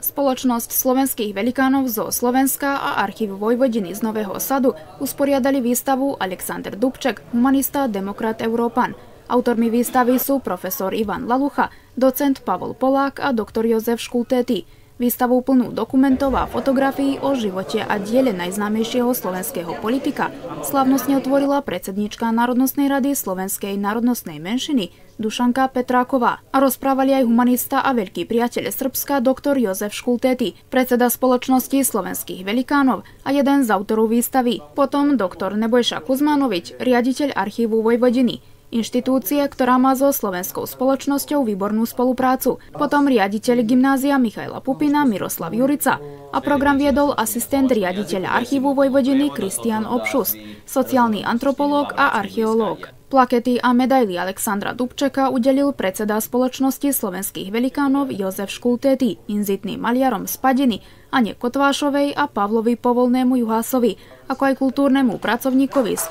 Spoločnosť slovenských velikánov zo Slovenska a archív Vojvodiny z Nového Sadu usporiadali výstavu Alexander Dubček, humanista, demokrat, Európan. Autormi výstavy sú profesor Ivan Lalucha, docent Pavol Polák a doktor Jozef Škultéty. Výstavu plnú dokumentov a fotografií o živote a diele najznámejšieho slovenského politika slavnostne otvorila predsednička Národnostnej rady Slovenskej národnostnej menšiny Dušanka Petráková. A rozprávali aj humanista a veľký priateľ Srbska doktor Jozef Škultéty, predseda spoločnosti slovenských velikánov a jeden z autorov výstavy. Potom doktor Nebojša Kuzmanovič, riaditeľ archívu Vojvodiny, inštitúcie, ktorá má so slovenskou spoločnosťou výbornú spoluprácu. Potom riaditeľ gymnázia Michaila Pupina Miroslav Jurica a program viedol asistent riaditeľa archívu Vojvodiny Kristian Obšus, sociálny antropológ a archeológ. Plakety a medaily Alexandra Dubčeka udelil predseda spoločnosti slovenských velikánov Jozef Škultéty, inzitným maliarom z Padiny, Ane Kotvášovej a Pavlovi Povolnému Juhásovi, ako aj kultúrnemu pracovníkovi z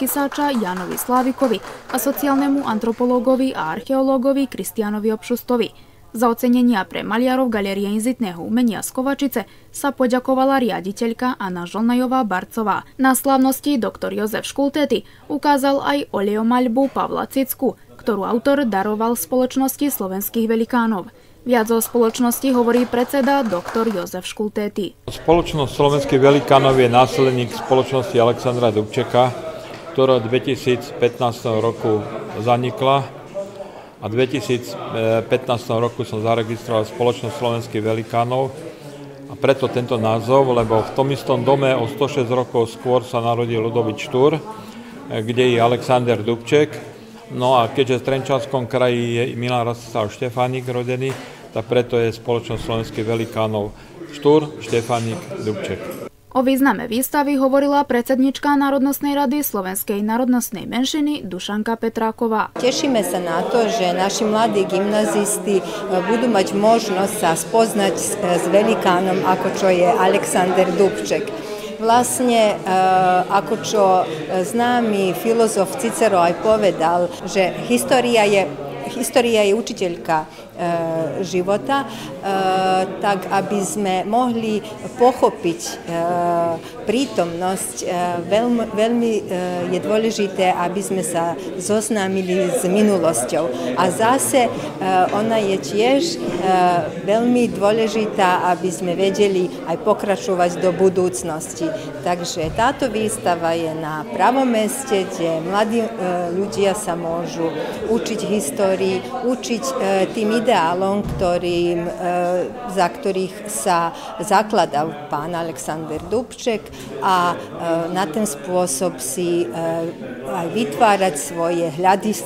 Janovi Slávikovi a sociálnemu antropológovi a archeológovi Kristianovi Obšustovi. Za ocenenia pre maliarov Galerie inzitného umenia z Kovačice sa poďakovala riaditeľka Anna Žolnajová Barcová. Na slavnosti doktor Jozef Škultéty ukázal aj oleomaľbu Pavla Cicku, ktorú autor daroval spoločnosti slovenských velikánov. Viac o spoločnosti hovorí predseda doktor Jozef Škultéty. Spoločnosť slovenských velikánov je následník spoločnosti Alexandra Dubčeka, ktorá v 2015 roku zanikla a v 2015 roku som zaregistroval spoločnosť slovenských velikánov a preto tento názov, lebo v tom istom dome o 106 rokov skôr sa narodil Ludovič Štúr, kde je Alexander Dubček. No a keďže v Trenčanskom kraji je Milan Rastislav Štefánik rodený, tak preto je spoločnosť slovenských velikánov Štúr, Štefánik, Dubček. O význame výstavy hovorila predsednička Národnostnej rady Slovenskej národnostnej menšiny Dušanka Petráková. Tešíme sa na to, že naši mladí gymnazisti e, budú mať možnosť sa spoznať s velikánom, ako čo je Alexander Dubček. Vlastne, e, ako čo známy filozof Cicero aj povedal, že história je, história je učiteľka E, života, e, tak aby sme mohli pochopiť e, prítomnosť. Veľmi, veľmi je dôležité, aby sme sa zoznámili s minulosťou. A zase ona je tiež veľmi dôležitá, aby sme vedeli aj pokračovať do budúcnosti. Takže táto výstava je na pravom meste, kde mladí ľudia sa môžu učiť histórii, učiť tým ideálom, ideálom, ktorým, e, za ktorých sa zakladal pán Aleksandr Dubček a e, na ten spôsob si e, aj vytvárať svoje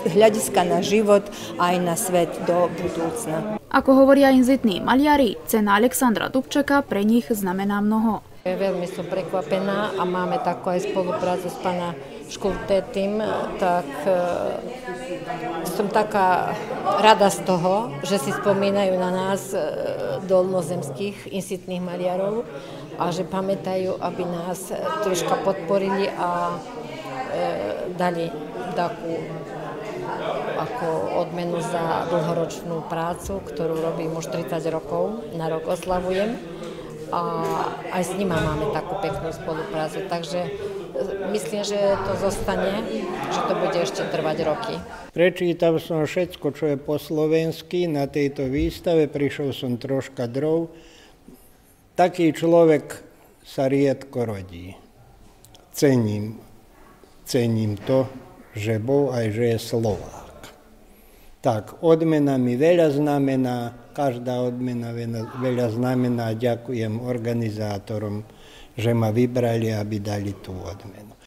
hľadiska na život aj na svet do budúcna. Ako hovoria inzitní maliari, cena Alexandra Dubčeka pre nich znamená mnoho. Veľmi som prekvapená a máme takú aj spoluprácu s pána Škultetým, tak e, som taká rada z toho, že si spomínajú na nás e, dolnozemských insitných maliarov a že pamätajú, aby nás troška podporili a dali takú ako odmenu za dlhoročnú prácu, ktorú robím už 30 rokov, na rok oslavujem a aj s nima máme takú peknú spoluprácu. Takže myslím, že to zostane, že to bude ešte trvať roky. Prečítal som všetko, čo je po slovensky na tejto výstave, prišiel som troška drov. Taký človek sa riedko rodí. Cením, cením to, že bol aj, že je Slovák. Tak, odmena mi veľa znamená, každá odmena veľa znamená. Ďakujem organizátorom, že ma vybrali, aby dali tú odmenu.